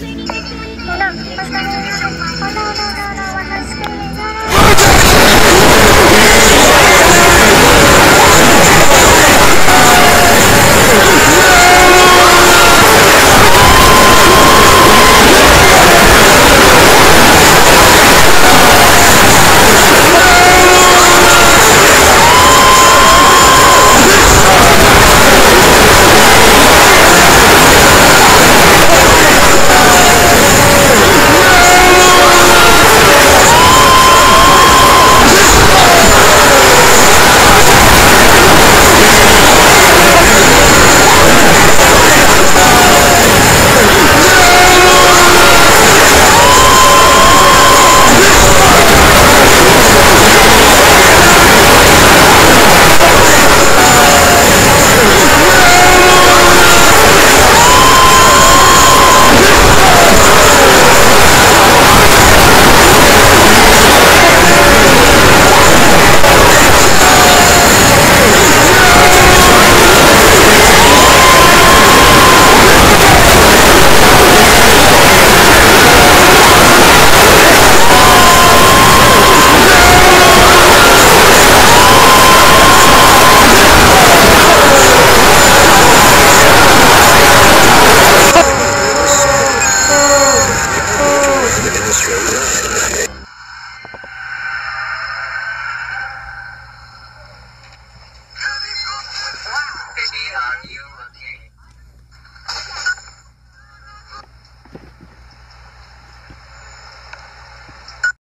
为你闯一 on